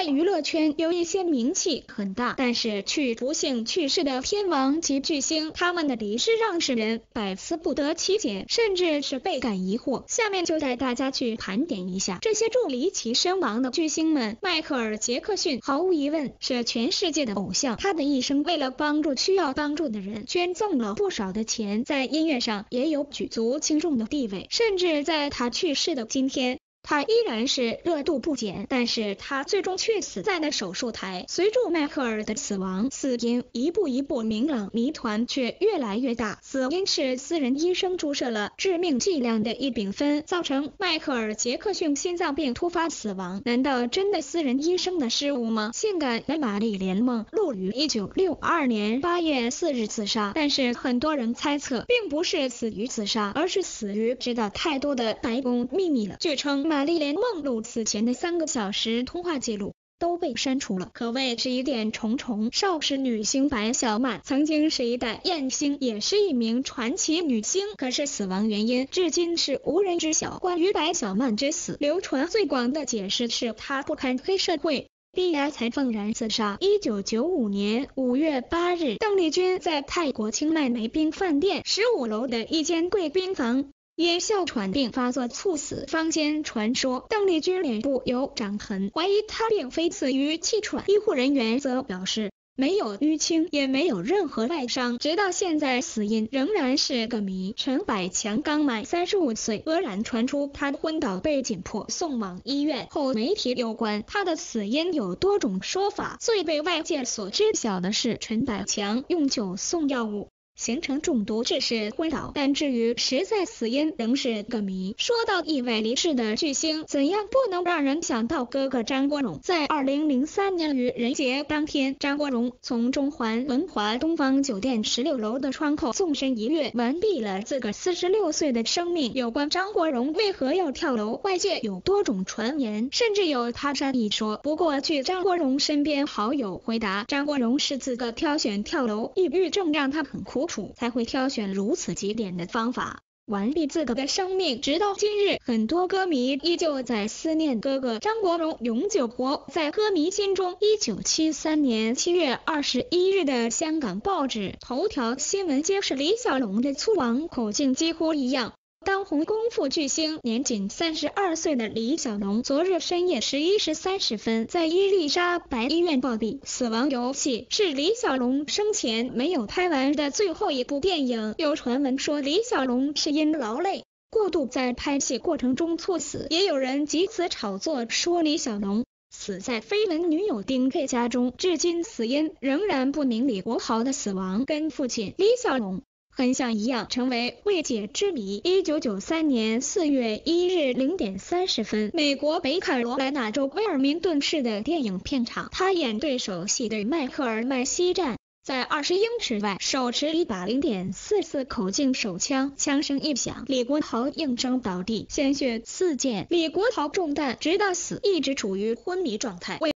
在娱乐圈有一些名气很大，但是却不幸去世的天王级巨星，他们的离世让世人百思不得其解，甚至是倍感疑惑。下面就带大家去盘点一下这些助离奇身亡的巨星们。迈克尔·杰克逊毫无疑问是全世界的偶像，他的一生为了帮助需要帮助的人，捐赠了不少的钱，在音乐上也有举足轻重的地位，甚至在他去世的今天。他依然是热度不减，但是他最终却死在了手术台。随着迈克尔的死亡，死因一步一步明朗，谜团却越来越大。死因是私人医生注射了致命剂量的异丙酚，造成迈克尔·杰克逊心脏病突发死亡。难道真的私人医生的失误吗？性感的玛丽莲梦露于一九六二年八月四日自杀，但是很多人猜测，并不是死于自杀，而是死于知道太多的白宫秘密了。据称。玛丽莲梦露此前的三个小时通话记录都被删除了，可谓是疑点重重。少时女星白小曼曾经是一代艳星，也是一名传奇女星，可是死亡原因至今是无人知晓。关于白小曼之死，流传最广的解释是她不堪黑社会逼压才愤然自杀。一九九五年五月八日，邓丽君在泰国清迈梅宾饭店十五楼的一间贵宾房。因哮喘病发作猝死，坊间传说邓丽君脸部有掌痕，怀疑她并非死于气喘。医护人员则表示没有淤青，也没有任何外伤。直到现在，死因仍然是个谜。陈百强刚满三十五岁，愕然传出他昏倒被紧迫送往医院后，媒体有关他的死因有多种说法。最被外界所知晓的是陈百强用酒送药物。形成中毒致使昏倒，但至于实在死因仍是个谜。说到意外离世的巨星，怎样不能让人想到哥哥张国荣？在二零零三年愚人节当天，张国荣从中环文华东方酒店十六楼的窗口纵身一跃，完毕了自个四十六岁的生命。有关张国荣为何要跳楼，外界有多种传言，甚至有他杀一说。不过，据张国荣身边好友回答，张国荣是自个挑选跳楼，抑郁症让他很苦。才会挑选如此极点的方法完毕自个的生命。直到今日，很多歌迷依旧在思念哥哥张国荣永久活在歌迷心中。一九七三年七月二十一日的香港报纸头条新闻揭示，李小龙的猝亡口径几乎一样。当红功夫巨星年仅三十二岁的李小龙，昨日深夜十一时三十分在伊丽莎白医院暴毙。死亡游戏是李小龙生前没有拍完的最后一部电影。有传闻说李小龙是因劳累过度在拍戏过程中猝死，也有人借此炒作说李小龙死在绯闻女友丁佩家中。至今死因仍然不明。李国豪的死亡跟父亲李小龙。很像一样，成为未解之谜。一九九三年四月一日零点三十分，美国北卡罗来纳州威尔明顿市的电影片场，他演对手戏对迈克尔麦西战，在二十英尺外手持一把零点四四口径手枪，枪声一响，李国豪应声倒地，鲜血四溅。李国豪中弹，直到死一直处于昏迷状态。为